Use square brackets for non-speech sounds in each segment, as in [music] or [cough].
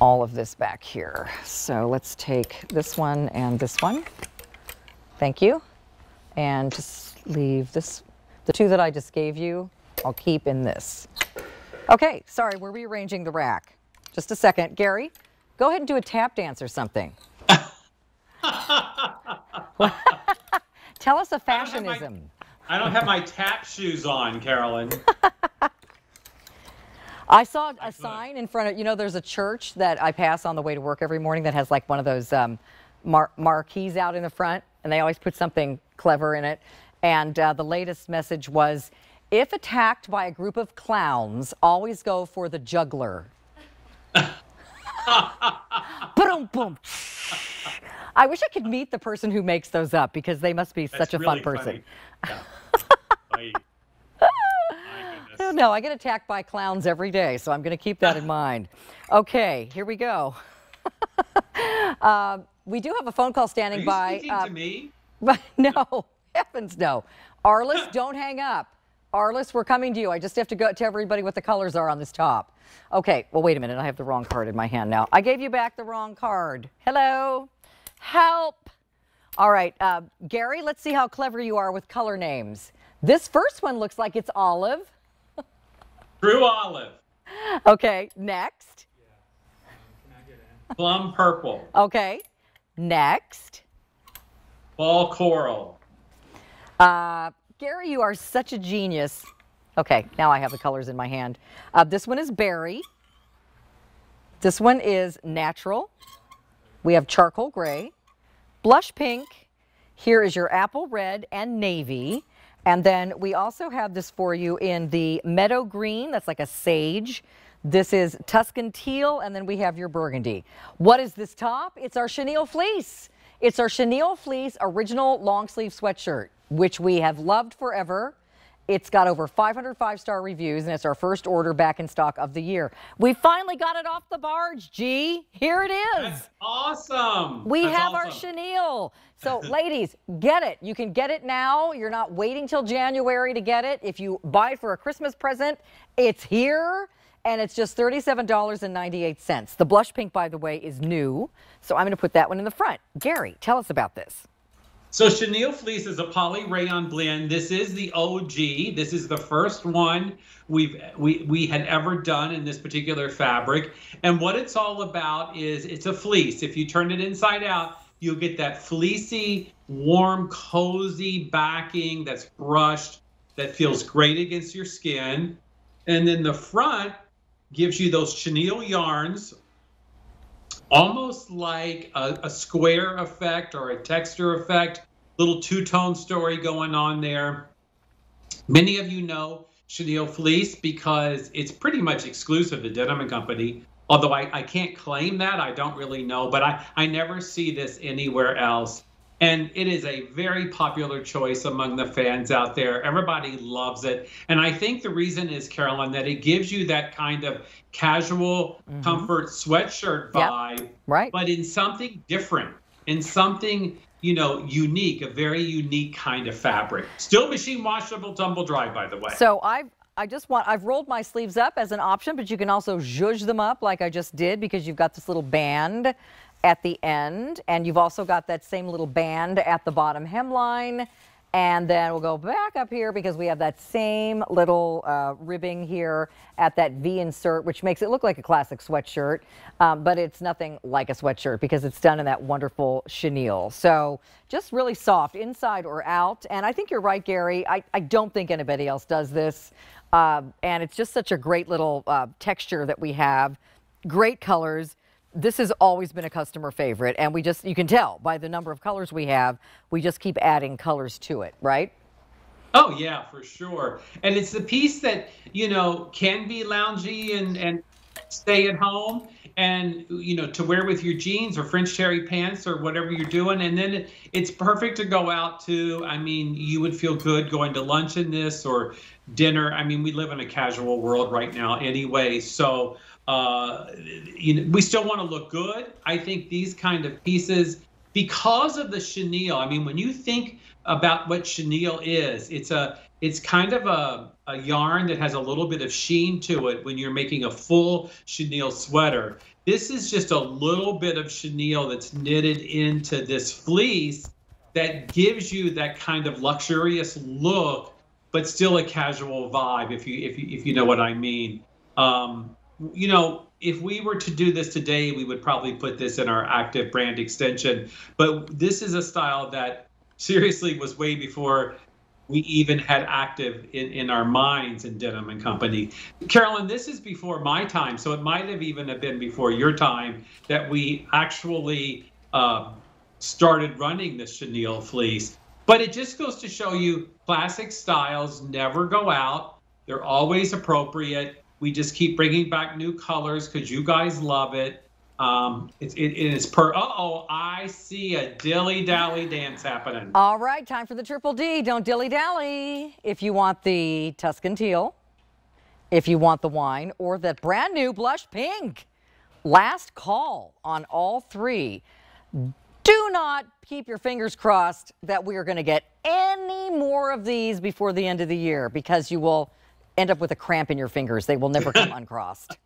all of this back here. So let's take this one and this one. Thank you. And just leave this, the two that I just gave you, I'll keep in this. Okay, sorry, we're rearranging the rack. Just a second. Gary, go ahead and do a tap dance or something. [laughs] Tell us a fashionism. I don't have my tap shoes on, Carolyn. [laughs] I saw a sign in front of, you know, there's a church that I pass on the way to work every morning that has like one of those um, mar marquees out in the front, and they always put something clever in it. And uh, the latest message was if attacked by a group of clowns, always go for the juggler. [laughs] boom, boom. I wish I could meet the person who makes those up because they must be That's such a really fun person. [laughs] Oh, no, I get attacked by clowns every day, so I'm going to keep that in [laughs] mind. Okay, here we go. Um, [laughs] we do have a phone call Are standing you by. speaking uh, to me? [laughs] But no, heavens no. Arliss, don't hang up. Arliss, we're coming to you. I just have to go to everybody what the colors are on this top. Okay, well, wait a minute. I have the wrong card in my hand now. I gave you back the wrong card. Hello? Help. All right, uh, Gary, let's see how clever you are with color names. This first one looks like it's olive. True olive, Okay, next. plum purple, Okay, next. Ball coral. Uh, Gary, you are such a genius. Okay, now I have the colors in my hand. Uh, this one is berry. This one is natural. We have charcoal gray, blush pink. Here is your apple red and navy. And then we also have this for you in the meadow green. That's like a sage. This is Tuscan teal, and then we have your burgundy. What is this top? It's our chenille fleece. It's our chenille fleece original long sleeve sweatshirt, which we have loved forever. It's got over 500 five-star reviews, and it's our first order back in stock of the year. We finally got it off the barge, G. Here it is. That's awesome. We That's have our awesome. chenille. So, [laughs] ladies, get it. You can get it now. You're not waiting till January to get it. If you buy for a Christmas present, it's here. And it's just $37.98. The blush pink, by the way, is new. So I'm going to put that one in the front. Gary, tell us about this. So chenille fleece is a poly rayon blend. This is the OG. This is the first one we've we we had ever done in this particular fabric. And what it's all about is it's a fleece. If you turn it inside out, you'll get that fleecy, warm, cozy backing that's brushed that feels great against your skin. And then the front gives you those chenille yarns almost like a, a square effect or a texture effect, little two-tone story going on there. Many of you know chenille fleece because it's pretty much exclusive to Denim Company. Although I, I can't claim that, I don't really know, but I, I never see this anywhere else. And it is a very popular choice among the fans out there. Everybody loves it. And I think the reason is, Carolyn, that it gives you that kind of casual mm-hmm. comfort sweatshirt Yep. vibe, Right. but in something different, in something, you know, unique, a very unique kind of fabric. Still machine washable, tumble dry, by the way. So I've I just want I've rolled my sleeves up as an option, but you can also zhuzh them up like I just did because you've got this little band at the end, and you've also got that same little band at the bottom hemline. And then we'll go back up here because we have that same little uh, ribbing here at that V insert, which makes it look like a classic sweatshirt, um, but it's nothing like a sweatshirt because it's done in that wonderful chenille. So just really soft inside or out. And I think you're right, Gary. I, I don't think anybody else does this. Um, and it's just such a great little uh, texture that we have. Great colors. This has always been a customer favorite, and we just, you can tell by the number of colors we have, we just keep adding colors to it, right? Oh yeah, for sure. And it's the piece that, you know, can be loungy and and stay at home and you know to wear with your jeans or French terry pants or whatever you're doing and then it, it's perfect to go out to. I mean, you would feel good going to lunch in this or dinner. I mean, we live in a casual world right now anyway, so uh, you know, we still want to look good. I think these kind of pieces because of the chenille. I mean, when you think about what chenille is, it's a it's kind of a, a yarn that has a little bit of sheen to it when you're making a full chenille sweater. This is just a little bit of chenille that's knitted into this fleece that gives you that kind of luxurious look, but still a casual vibe, if you if you if you know what I mean. Um, you know, if we were to do this today, we would probably put this in our active brand extension. But this is a style that seriously was way before we even had active in, in our minds in Denim and Company. Carolyn, this is before my time, so it might have even have been before your time that we actually uh, started running the chenille fleece. But it just goes to show you classic styles never go out. They're always appropriate. We just keep bringing back new colors because you guys love it. Um, it's it, it is per. Uh oh, I see a dilly dally dance happening. All right, time for the triple D. Don't dilly dally. If you want the Tuscan teal, if you want the wine, or that brand new blush pink. Last call on all three. Do not keep your fingers crossed that we are going to get any more of these before the end of the year because you will end up with a cramp in your fingers. They will never come [laughs] uncrossed.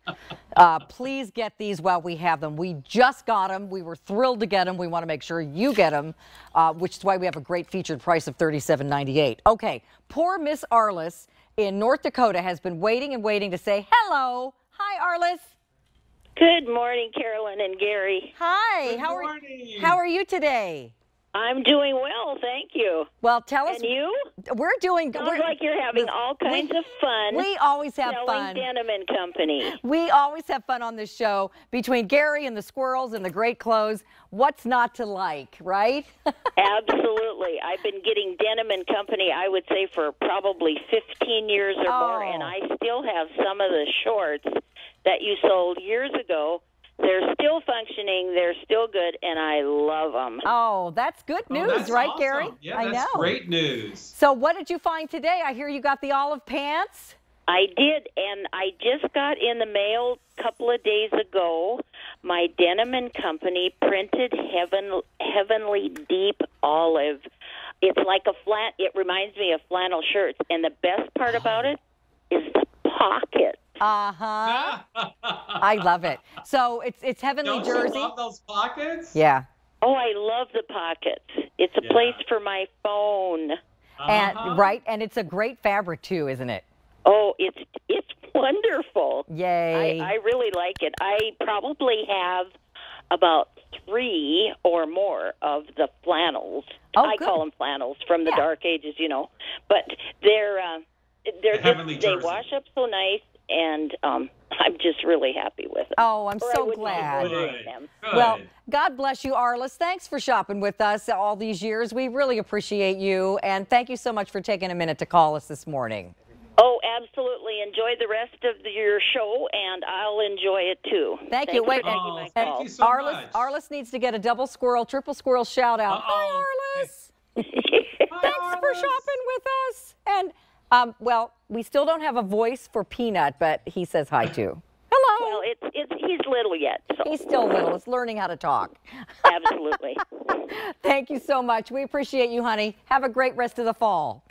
Uh, please get these while we have them. We just got them. We were thrilled to get them. We want to make sure you get them, uh, which is why we have a great featured price of $37.98. Okay, poor Miss Arliss in North Dakota has been waiting and waiting to say hello. Hi, Arliss. Good morning, Carolyn and Gary. Hi. Good how morning. are How are you today? I'm doing well, thank you. Well, tell us. And you? We're doing. Sounds we're, like you're having all kinds of fun. we always have fun. Denim and Company. We always have fun on this show between Gary and the squirrels and the great clothes. What's not to like, right? [laughs] Absolutely. I've been getting Denim and Company, I would say, for probably 15 years or more, Oh. and I still have some of the shorts that you sold years ago. They're still functioning, they're still good, and I love them. oh, that's good Oh, news, that's right, awesome. Gary? Yeah, I that's know. great news. So, what did you find today? I hear you got the olive pants. I did, and I just got in the mail a couple of days ago my Denim and Company printed heaven heavenly deep olive. It's like a flat. It reminds me of flannel shirts, and the best part about [gasps] it is the pocket. Uh huh. [laughs] I love it. So it's it's heavenly Don't Jersey. you love those pockets? Yeah. Oh, I love the pockets. It's a Yeah. place for my phone. Uh-huh. And right, and it's a great fabric too, isn't it? Oh, it's it's wonderful. Yay. I, I really like it. I probably have about three or more of the flannels. Oh, I good. call them flannels from the Yeah. dark ages, you know. But they're uh, they're The just, they wash up so nice, and um, I'm just really happy with it. oh, I'm Or so glad. ordering Good. them. Good. Well, God bless you, Arliss. Thanks for shopping with us all these years. We really appreciate you. And thank you so much for taking a minute to call us this morning. Oh, absolutely. Enjoy the rest of the, your show, and I'll enjoy it too. Thank you. Wait, for taking Oh, thank you so Arliss, much. Arliss needs to get a double squirrel, triple squirrel shout out. Uh-oh. Hi, Arliss. [laughs] [laughs] Hi, Thanks for shopping with us. And, um, well, we still don't have a voice for Peanut, but he says hi too. Hello. well, it's it's he's little yet, so He's still little. He's learning how to talk. [laughs] absolutely. Thank you so much. We appreciate you, honey. Have a great rest of the fall.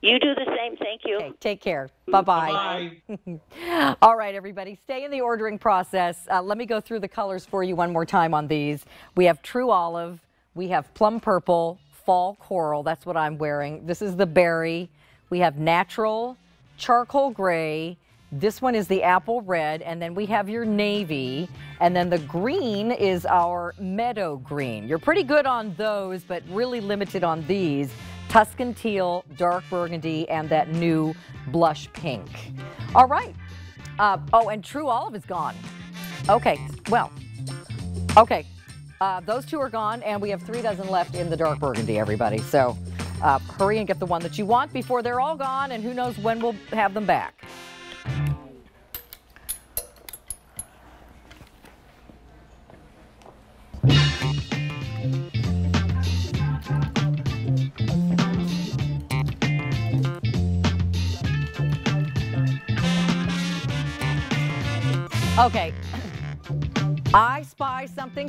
You do the same. Thank you. Okay, take care. Bye-bye. Bye. [laughs] All right, everybody, stay in the ordering process. Uh, let me go through the colors for you one more time on these. We have true olive, we have plum purple, fall coral. That's what I'm wearing. This is the berry. We have natural, charcoal gray. This one is the apple red, and then we have your navy, and then the green is our meadow green. You're pretty good on those, but really limited on these. Tuscan teal, dark burgundy, and that new blush pink. All right. Uh, oh, and True Olive is gone. Okay, well, okay. Uh, those two are gone, and we have three dozen left in the dark burgundy, everybody. So uh, hurry and get the one that you want before they're all gone, and who knows when we'll have them back. Okay. [clears throat] I spy something